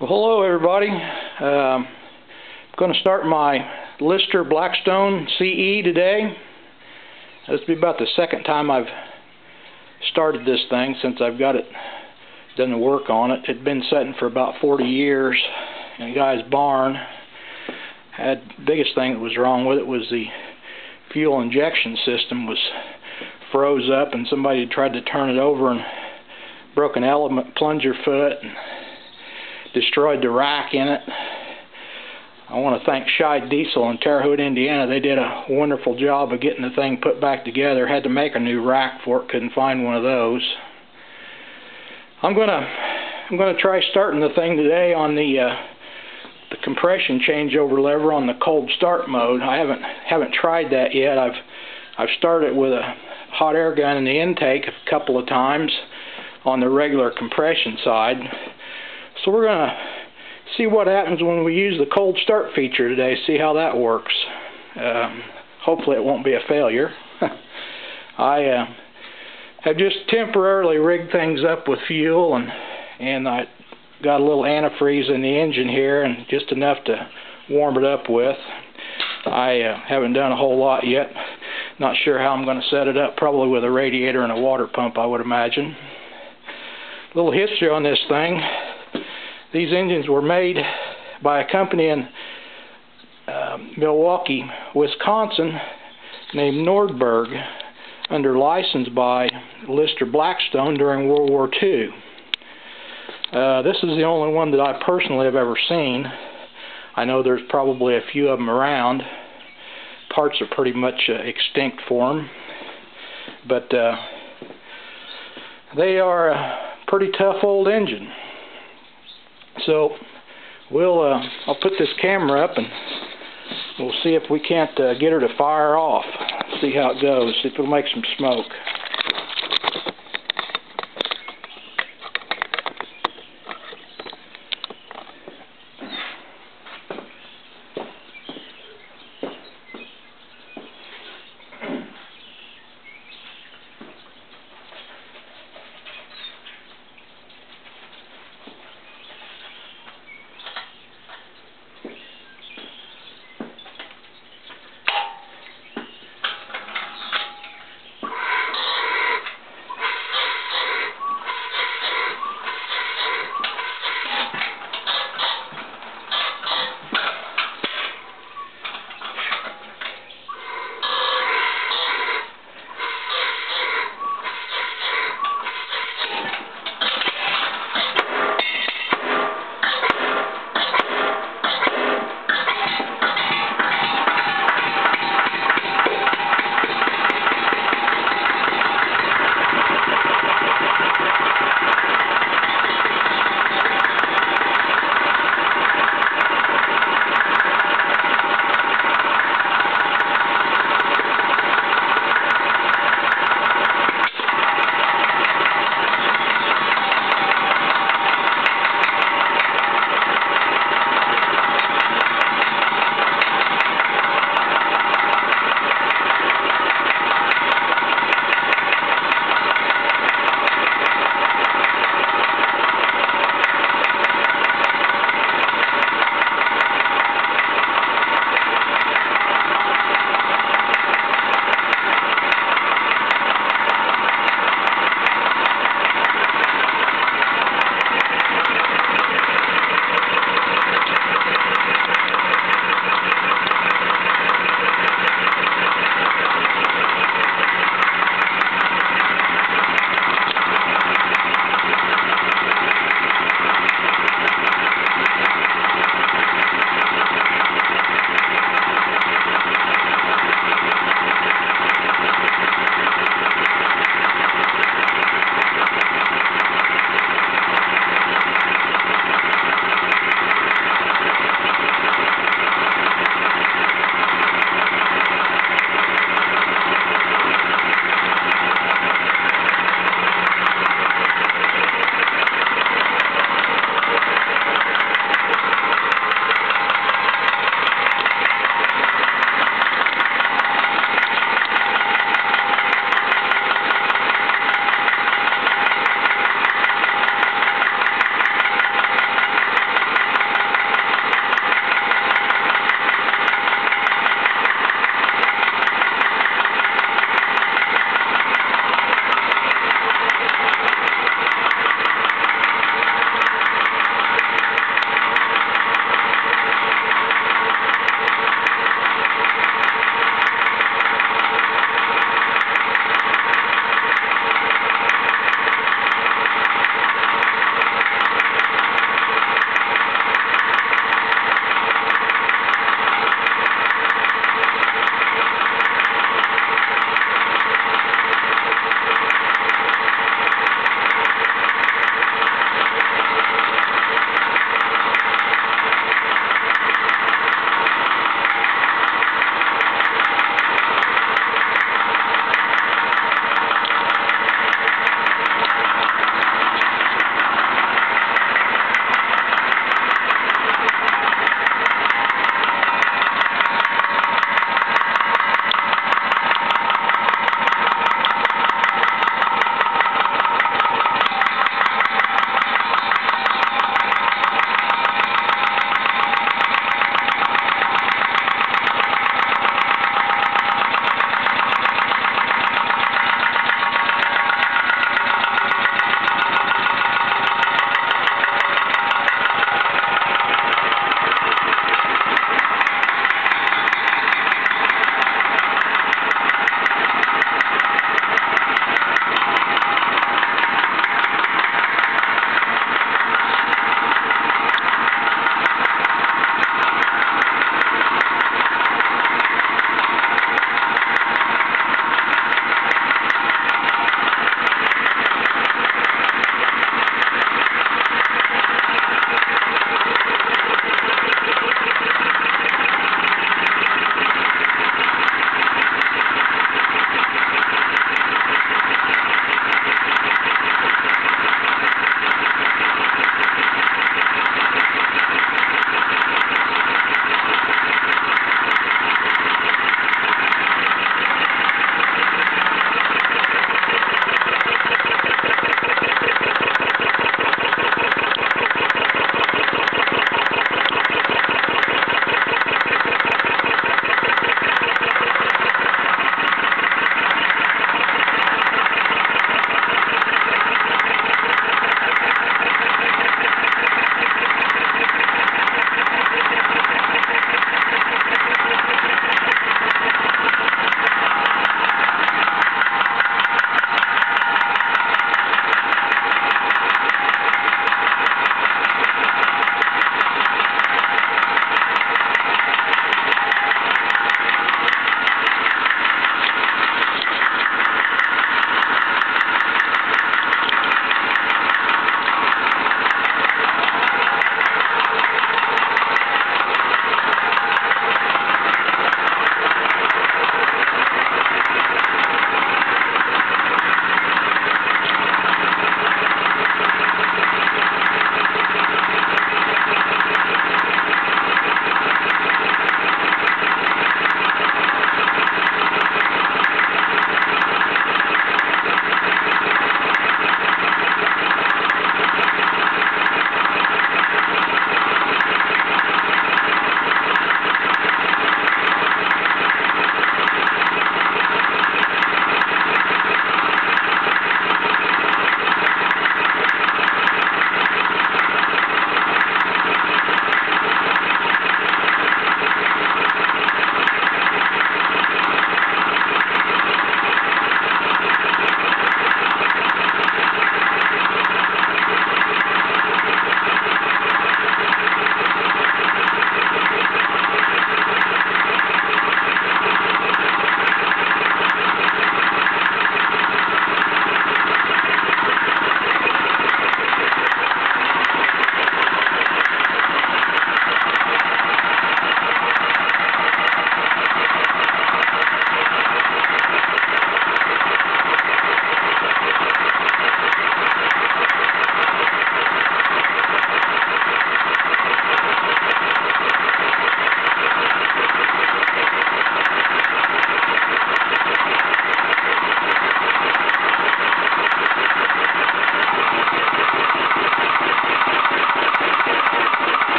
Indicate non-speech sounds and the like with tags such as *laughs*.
Well, hello everybody. Um, I'm going to start my Lister Blackstone CE today. This will be about the second time I've started this thing since I've got it done the work on it. It'd been sitting for about 40 years in a guy's barn. Had biggest thing that was wrong with it was the fuel injection system was froze up and somebody tried to turn it over and broke an element plunger foot and destroyed the rack in it. I want to thank Scheid Diesel in Terre Haute, Indiana. They did a wonderful job of getting the thing put back together. Had to make a new rack for it. Couldn't find one of those. I'm gonna I'm gonna try starting the thing today on the uh, the compression changeover lever on the cold start mode. I haven't haven't tried that yet. I've I've started with a hot air gun in the intake a couple of times on the regular compression side. So we're going to see what happens when we use the cold start feature today, see how that works. Um, hopefully it won't be a failure. *laughs* I uh, have just temporarily rigged things up with fuel and and I got a little antifreeze in the engine here and just enough to warm it up with. I uh, haven't done a whole lot yet. Not sure how I'm going to set it up, probably with a radiator and a water pump I would imagine. A little history on this thing. These engines were made by a company in uh, Milwaukee, Wisconsin named Nordberg under license by Lister Blackstone during World War II. Uh, this is the only one that I personally have ever seen. I know there's probably a few of them around. Parts are pretty much uh, extinct for them. But uh, they are a pretty tough old engine. So we'll uh, I'll put this camera up and we'll see if we can't uh, get her to fire off. See how it goes. See if it'll make some smoke.